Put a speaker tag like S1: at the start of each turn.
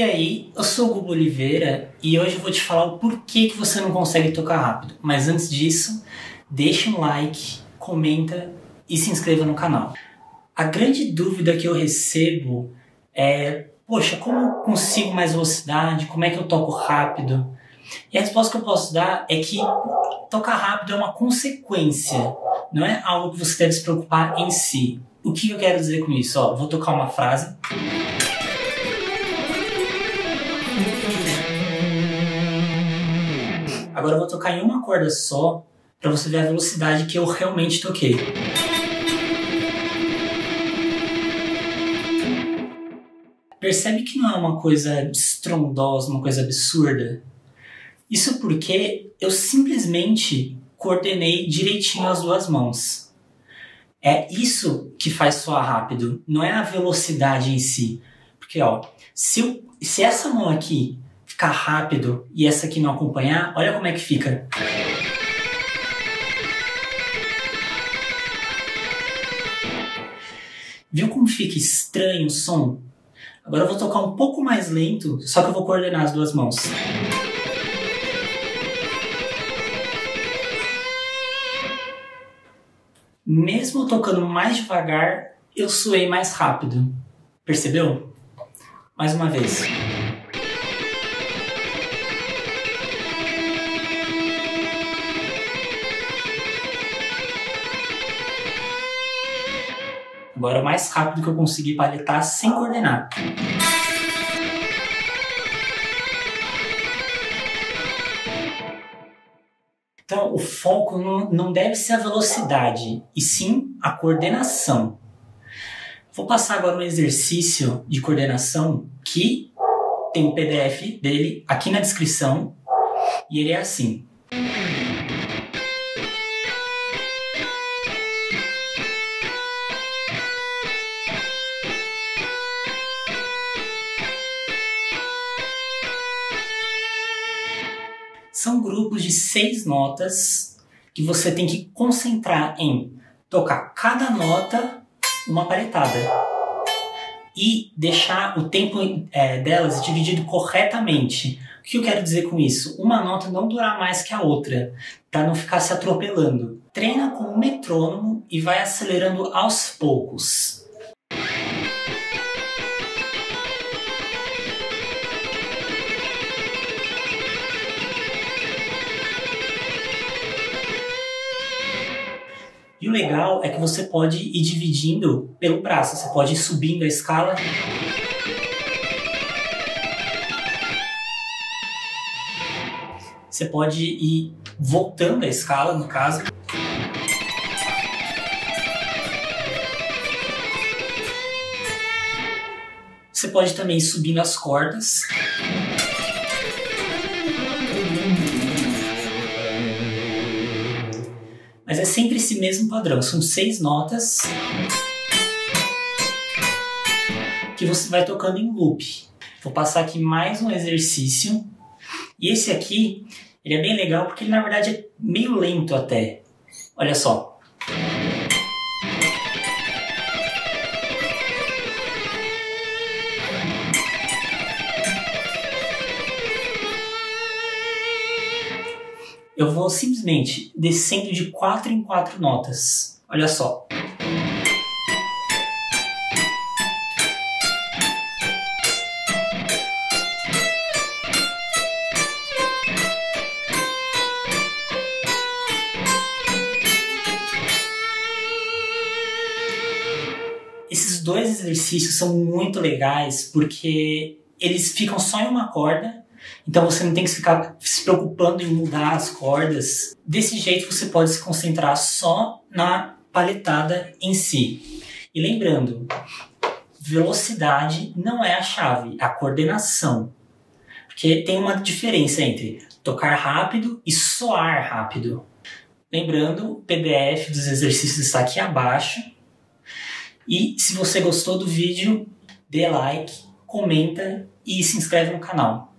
S1: E aí, eu sou o Gubo Oliveira e hoje eu vou te falar o porquê que você não consegue tocar rápido. Mas antes disso, deixa um like, comenta e se inscreva no canal. A grande dúvida que eu recebo é: poxa, como eu consigo mais velocidade? Como é que eu toco rápido? E a resposta que eu posso dar é que tocar rápido é uma consequência, não é algo que você deve se preocupar em si. O que eu quero dizer com isso? Ó, vou tocar uma frase. Agora eu vou tocar em uma corda só para você ver a velocidade que eu realmente toquei. Percebe que não é uma coisa estrondosa, uma coisa absurda? Isso porque eu simplesmente coordenei direitinho as duas mãos. É isso que faz soar rápido, não é a velocidade em si. Porque, ó, se, eu, se essa mão aqui ficar rápido e essa aqui não acompanhar, olha como é que fica. Viu como fica estranho o som? Agora eu vou tocar um pouco mais lento, só que eu vou coordenar as duas mãos. Mesmo tocando mais devagar, eu suei mais rápido. Percebeu? Mais uma vez. Agora o mais rápido que eu consegui paletar sem coordenar. Então, o foco não deve ser a velocidade, e sim a coordenação. Vou passar agora um exercício de coordenação que tem o um PDF dele aqui na descrição, e ele é assim. São grupos de seis notas que você tem que concentrar em tocar cada nota uma paletada e deixar o tempo é, delas dividido corretamente. O que eu quero dizer com isso? Uma nota não durar mais que a outra, para não ficar se atropelando. Treina com um metrônomo e vai acelerando aos poucos. O legal é que você pode ir dividindo pelo braço, você pode ir subindo a escala. Você pode ir voltando a escala, no caso. Você pode também ir subindo as cordas. Mas é sempre esse mesmo padrão. São seis notas que você vai tocando em loop. Vou passar aqui mais um exercício. E esse aqui, ele é bem legal porque ele na verdade é meio lento até. Olha só. Eu vou simplesmente descendo de quatro em quatro notas. Olha só. Esses dois exercícios são muito legais porque eles ficam só em uma corda então você não tem que ficar se preocupando em mudar as cordas. Desse jeito você pode se concentrar só na paletada em si. E lembrando, velocidade não é a chave, é a coordenação. Porque tem uma diferença entre tocar rápido e soar rápido. Lembrando, o PDF dos exercícios está aqui abaixo. E se você gostou do vídeo, dê like, comenta e se inscreve no canal.